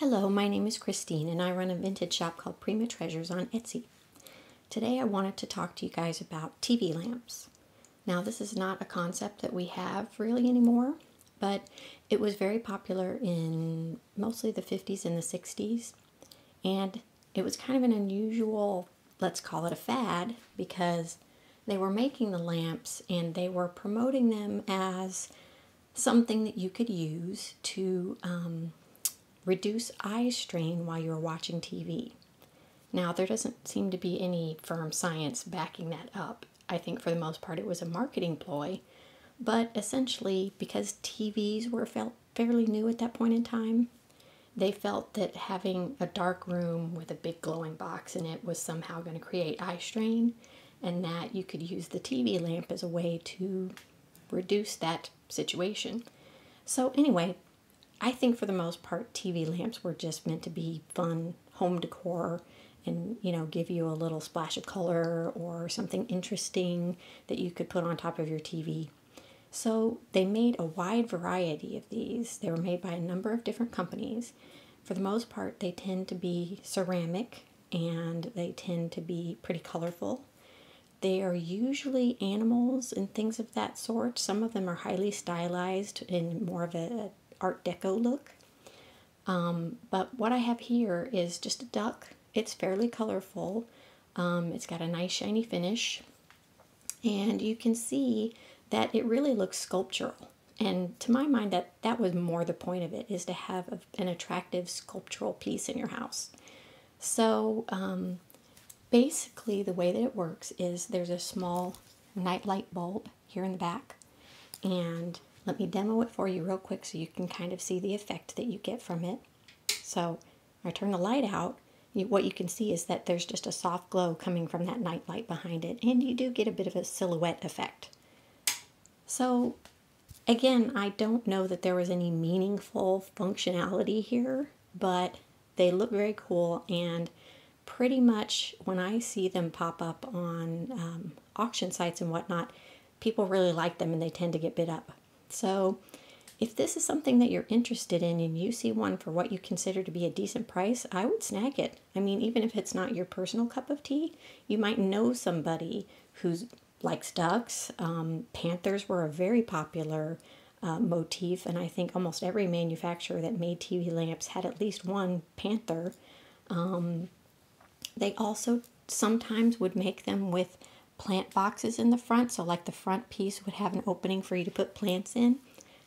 Hello, my name is Christine and I run a vintage shop called Prima Treasures on Etsy. Today I wanted to talk to you guys about TV lamps. Now, this is not a concept that we have really anymore, but it was very popular in mostly the 50s and the 60s. And it was kind of an unusual, let's call it a fad, because they were making the lamps and they were promoting them as something that you could use to um, reduce eye strain while you're watching TV. Now, there doesn't seem to be any firm science backing that up. I think for the most part it was a marketing ploy, but essentially, because TVs were felt fairly new at that point in time, they felt that having a dark room with a big glowing box in it was somehow going to create eye strain, and that you could use the TV lamp as a way to reduce that situation. So, anyway, I think for the most part, TV lamps were just meant to be fun home decor and, you know, give you a little splash of color or something interesting that you could put on top of your TV. So they made a wide variety of these. They were made by a number of different companies. For the most part, they tend to be ceramic and they tend to be pretty colorful. They are usually animals and things of that sort. Some of them are highly stylized in more of a Art Deco look. Um, but what I have here is just a duck. It's fairly colorful. Um, it's got a nice shiny finish. And you can see that it really looks sculptural. And to my mind, that, that was more the point of it, is to have a, an attractive sculptural piece in your house. So um, basically the way that it works is there's a small nightlight bulb here in the back. And let me demo it for you real quick so you can kind of see the effect that you get from it. So I turn the light out. You, what you can see is that there's just a soft glow coming from that night light behind it, and you do get a bit of a silhouette effect. So again, I don't know that there was any meaningful functionality here, but they look very cool and pretty much when I see them pop up on um, auction sites and whatnot, people really like them and they tend to get bid up. So if this is something that you're interested in and you see one for what you consider to be a decent price, I would snag it. I mean, even if it's not your personal cup of tea, you might know somebody who likes ducks. Um, panthers were a very popular uh, motif, and I think almost every manufacturer that made TV lamps had at least one panther. Um, they also sometimes would make them with plant boxes in the front. So like the front piece would have an opening for you to put plants in.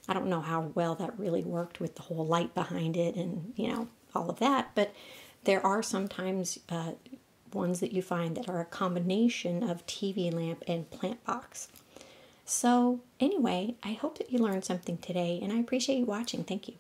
I don't know how well that really worked with the whole light behind it and, you know, all of that. But there are sometimes uh, ones that you find that are a combination of TV lamp and plant box. So anyway, I hope that you learned something today and I appreciate you watching. Thank you.